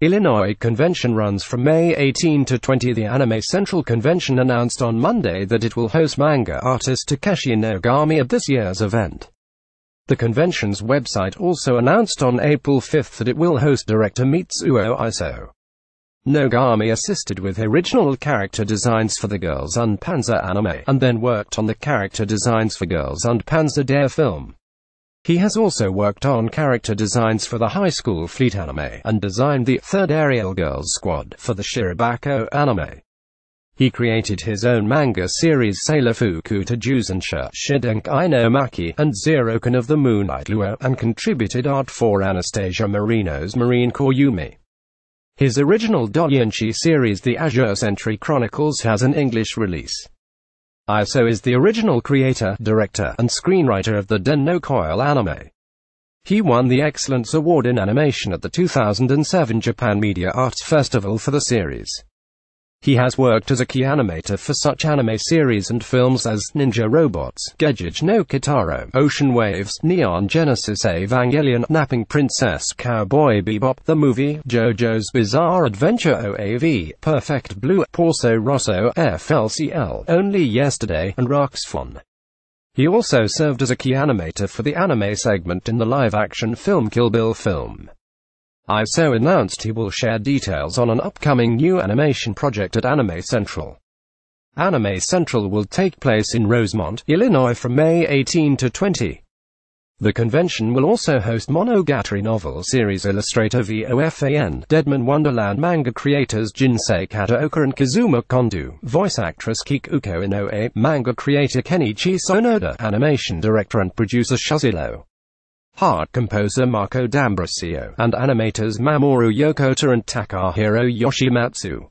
Illinois convention runs from May 18 to 20. The Anime Central Convention announced on Monday that it will host manga artist Takeshi Nogami at this year's event. The convention's website also announced on April 5 that it will host director Mitsuo Iso. Nogami assisted with original character designs for the Girls und Panzer anime, and then worked on the character designs for Girls und Panzer Der film. He has also worked on character designs for the High School Fleet anime, and designed the third Aerial Girls Squad for the Shirobako anime. He created his own manga series Sailor Fuku to Jusensha, Shidenk Inomaki, and Zeroken of the Moonlight Lure, and contributed art for Anastasia Moreno's Marine Corps Yumi. His original Doujinshi series The Azure Sentry Chronicles has an English release. Ah, Iso is the original creator, director, and screenwriter of the Dennou Coil anime. He won the Excellence Award in Animation at the 2007 Japan Media Arts Festival for the series. He has worked as a key animator for such anime series and films as Ninja Robots, Gegege no Kitaro, Ocean Waves, Neon Genesis Evangelion, Napping Princess, Cowboy Bebop, The Movie, JoJo's Bizarre Adventure OAV, Perfect Blue, Porco Rosso, FLCL, Only Yesterday, and RahXephon. He also served as a key animator for the anime segment in the live-action film Kill Bill film. Iso announced he will share details on an upcoming new animation project at Anime Central. Anime Central will take place in Rosemont, Illinois from May 18 to 20. The convention will also host Monogatari novel series illustrator VOFAN, Deadman Wonderland manga creators Jinsei Kataoka and Kazuma Kondo, voice actress Kikuko Inoue, manga creator Kenichi Sonoda, animation director and producer Shuzilo. Art composer Marco D'Ambrosio, and animators Mamoru Yokota and Takahiro Yoshimatsu.